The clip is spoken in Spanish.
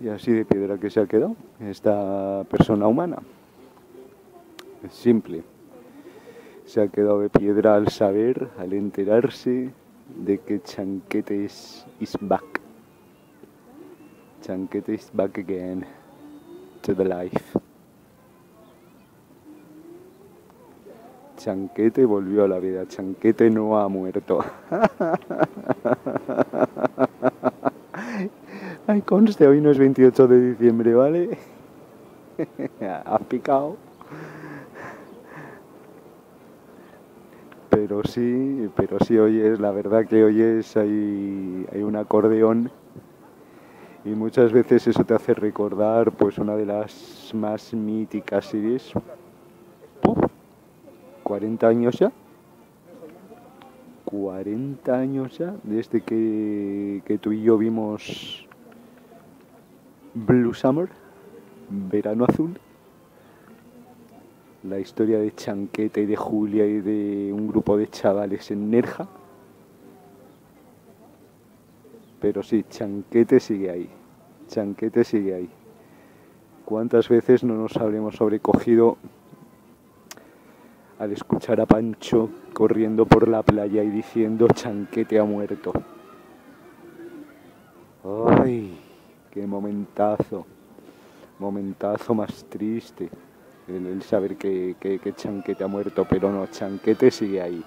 Y así de piedra que se ha quedado esta persona humana. Es simple. Se ha quedado de piedra al saber, al enterarse de que Chanquete is, is back. Chanquete is back again to the life. Chanquete volvió a la vida. Chanquete no ha muerto. Conste, hoy no es 28 de diciembre, ¿vale? Has picado. Pero sí, pero sí oyes, la verdad que oyes, hay, hay un acordeón y muchas veces eso te hace recordar pues una de las más míticas series. Puf, 40 años ya. 40 años ya desde que, que tú y yo vimos Blue Summer, Verano Azul, la historia de Chanquete y de Julia y de un grupo de chavales en Nerja. Pero sí, Chanquete sigue ahí, Chanquete sigue ahí. ¿Cuántas veces no nos habremos sobrecogido al escuchar a Pancho corriendo por la playa y diciendo Chanquete ha muerto? ¡Ay! ¡Qué momentazo! Momentazo más triste. El, saber que, que, que Chanquete ha muerto, pero no, Chanquete sigue ahí.